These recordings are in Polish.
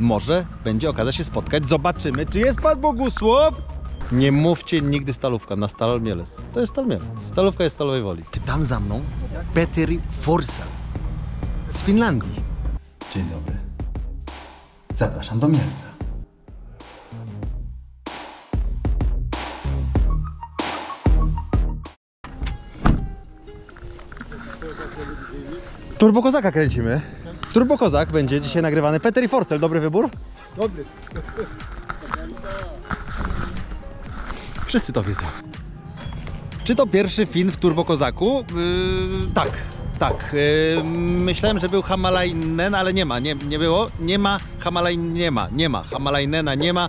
Może będzie okazja się spotkać. Zobaczymy, czy jest Pan Bogusław. Nie mówcie nigdy stalówka na Stal Mielec. To jest Stal Mielec. Stalówka jest Stalowej Woli. Czy tam za mną Petteri Forsell z Finlandii. Dzień dobry. Zapraszam do Mielca. Turbo Kozaka kręcimy. Turbo Kozak będzie dzisiaj nagrywany. Peter i Forcel, dobry wybór? Dobry. Wszyscy to wiedzą. Czy to pierwszy film w Turbo Kozaku? Yy, tak, tak. Yy, myślałem, że był Hamalainen, ale nie ma, nie, nie było. Nie ma, Hamalainen nie ma, nie ma. Hamalainena nie ma.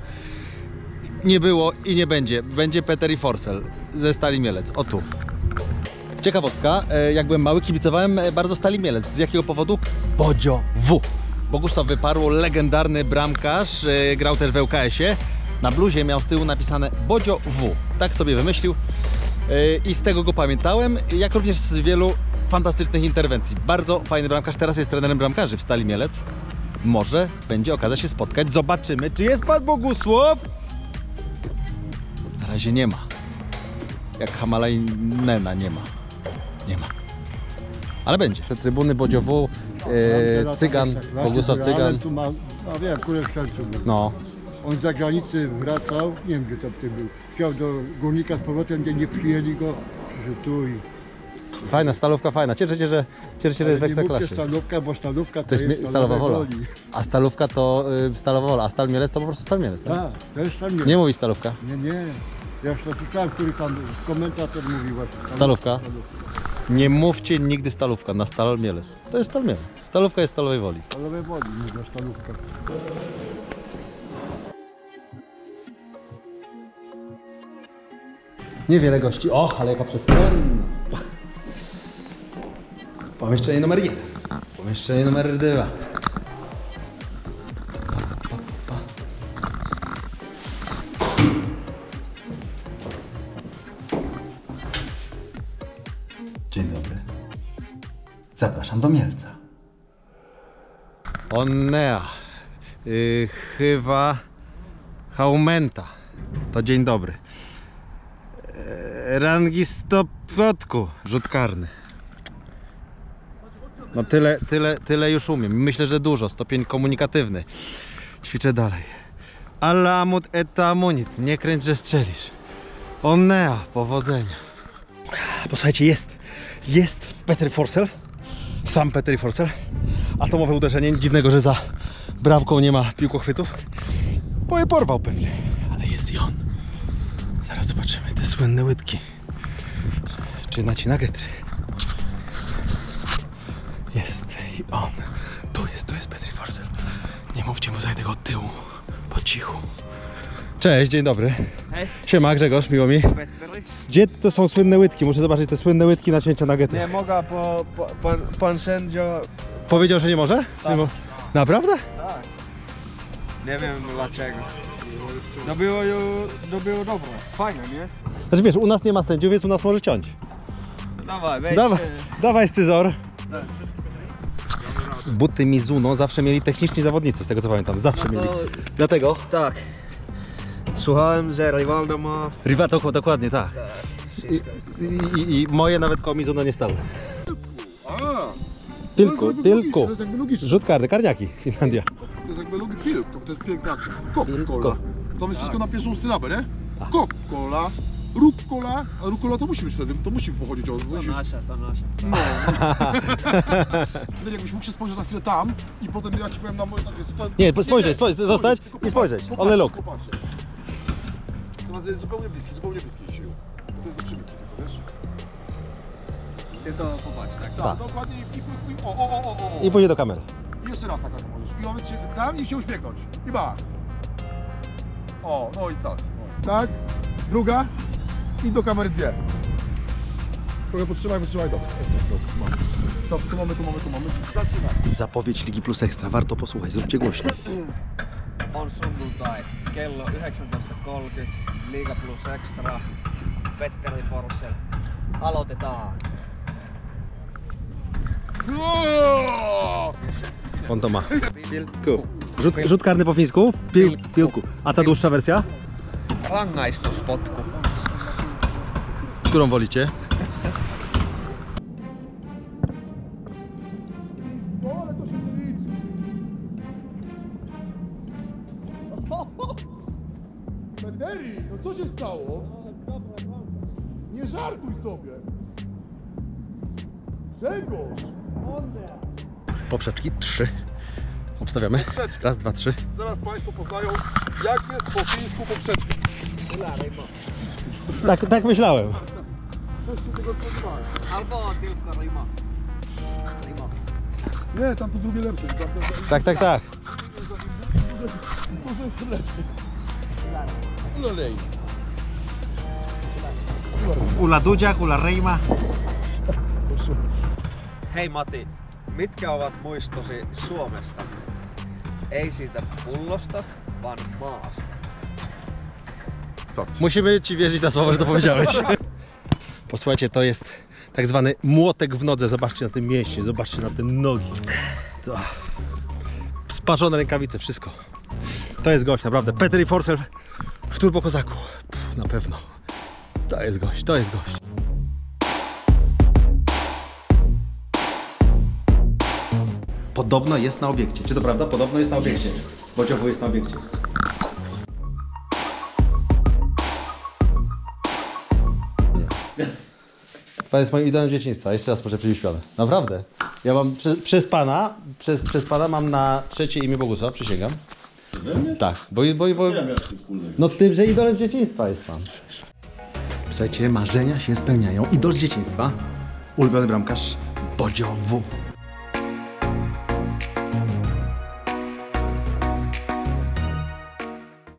Nie było i nie będzie. Będzie Peter i Forsell ze Stali Mielec. O tu. Ciekawostka, e, jak byłem mały, kibicowałem e, bardzo Stali Mielec. Z jakiego powodu? Bodzio W. Bogusław Wyparło, legendarny bramkarz, e, grał też w ŁKS-ie. Na bluzie miał z tyłu napisane Bodzio W. Tak sobie wymyślił i z tego go pamiętałem, jak również z wielu fantastycznych interwencji. Bardzo fajny bramkarz, teraz jest trenerem bramkarzy w Stali Mielec. Może będzie okazja się spotkać. Zobaczymy, czy jest Pan Bogusław. Na razie nie ma. Jak Hamalajnena nie ma. Nie ma. Ale będzie. Te trybuny Bodziowu, e, Cygan, Bogusław Cygan. Tu ma, a wiem, kurę w sercu był. No, On z zagranicy wracał, nie wiem gdzie to ty był. Chciał do górnika z powrotem, gdzie nie przyjęli go, że tu i... fajna, stalówka fajna. Cieszę się, że, cieszę się, że jest w nie mówcie Ekstraklasie. stalówka, bo stalówka to, To jest mi- Stalowa Wola. Woli. A stalówka to y, Stalowa Wola, a Stal Mielec to po prostu Stal Mielec, tak? Tak, to jest tam Nie mówi stalówka. Nie, nie. Ja już to słyszałem, który tam komentator mówił właśnie. Stalówka? Nie mówcie nigdy stalówka na Stal Mielec. To jest Stal Mielec. Stalówka jest Stalowej Woli. Stalowej Woli, mówię stalówka. Niewiele gości. Och, ale jaka przestrzeń. Pomieszczenie numer jeden. Pomieszczenie numer dwa. Zapraszam do Mielca. Onnea. Yy, chyba Haumenta. To dzień dobry. Rangi stopotku, rzut karny. No tyle, tyle, tyle już umiem. Myślę, że dużo. Stopień komunikatywny. Ćwiczę dalej. Alamut et amunit. Nie kręć, że strzelisz. Onea, powodzenia. Posłuchajcie, jest. Jest Petri Forsell. Sam Petri Forsell. Atomowe uderzenie. Dziwnego, że za bramką nie ma piłkochwytów. Bo je porwał pewnie. Ale jest i on. Zaraz zobaczymy te słynne łydki. Czy nacina getry. Jest i on. Tu jest, tu jest Petri Forsell. Nie mówcie mu, zajdę go od tyłu. Po cichu. Cześć, dzień dobry. Hej. Siema Grzegorz, miło mi. Gdzie to są słynne łydki? Muszę zobaczyć te słynne łydki na getry. Nie mogę, bo, bo pan, pan sędzia... Powiedział, że nie może? Tak. Nie mo- Naprawdę? Tak. Nie wiem dlaczego. No było, no było dobre. Fajne, nie? Znaczy wiesz, u nas nie ma sędziów, więc u nas może ciąć. Dawaj, wejdź. Dawaj, dawaj scyzor. Buty Mizuno zawsze mieli techniczni zawodnicy, z tego co pamiętam. Zawsze No mieli. to Dlatego? tak. Słuchałem, że Rivaldo ma... Riva, to, dokładnie tak. I, i, I moje nawet koło Mizuno nie stały. Tylko, tylko. To jest jakby logiczne. Rzut karny, karniaki, Finlandia. To jest jakby lubi pilko, to jest piękna akcja. Coca-Cola. To jest wszystko na pierwszą sylabę, nie? Coca-Cola, rucola, a rucola to musi być wtedy, to musi pochodzić od... To Musi... nasza, to nasza. Wtedy jakbyś mógł się spojrzeć na chwilę tam i potem ja ci powiem na moje... Tak jest tutaj... Nie, spojrzeć, spojrzeć, zostać tylko i spojrzeć. popatrzeć, Only look. popatrzeć. To jest zupełnie bliski, zupełnie bliski dzisiaj. To jest do przybitki tylko, wiesz? Ty to popatrz, tak? Tak, dokładnie i, i, i o, o, o, o, o. I później do kamery. I jeszcze raz tak jak możesz. I powiedz się tam i się uśmiechnąć. I ba. O, no i cac. O. Tak. Druga. I do kamery dwie. Trochę podtrzymaj, podtrzymaj. Dobra. Dobra. To, tu mamy, tu mamy, tu mamy. Zaczynaj. Zapowiedź Ligi Plus Ekstra, warto posłuchać, zróbcie głośno. On sunnuntai, kello 19.30, Liiga Plus Extra, Petteri Forsell. Aloitetaan. On to ma. Rzut, rzut karny po fińsku? Pił, piłku. A ta dłuższa wersja? Rangaistuspotku. Którą wolicie? Mederi, no co się stało? Nie żartuj sobie. Grzegorz, Poprzeczki, trzy. Obstawiamy. Poprzeczki. Raz, dwa, trzy. zaraz Państwo poznają, jak jest po fińsku poprzeczka. Tak, tak myślałem. Też się tego spodziewałem. Albo tylko rima. Nie, tam tu drugie lepsze. Tak, tak, tak. Może lepsze. Ula Dudziak, Ula Reima. Hei Mati, mitkä ovat muistosi Suomesta? Ei siitä pullosta, vaan maasta. Cacy. Musimy ci wierzyć na słowo, że to powiedziałeś. Posłuchajcie, to jest tak zwany młotek w nodze. Zobaczcie na tym mięśnie, zobaczcie na te nogi. To... Sparzone rękawice, wszystko. To jest gość, naprawdę. Petri Forsell w Turbo Kozaku. Pff, na pewno. To jest gość, to jest gość. Podobno jest na obiekcie. Czy to prawda? Podobno jest na obiekcie. Bociochu jest na obiekcie. Pan jest moim idolem dzieciństwa. Jeszcze raz proszę przyjść. Naprawdę. Ja mam przez, przez pana, przez, przez pana mam na trzecie imię Bogusław, przysięgam. Tak, bo, bo, bo No tym, że idolem dzieciństwa jest pan. Słuchajcie, marzenia się spełniają. Idol z dzieciństwa, ulubiony bramkarz Bodziowu.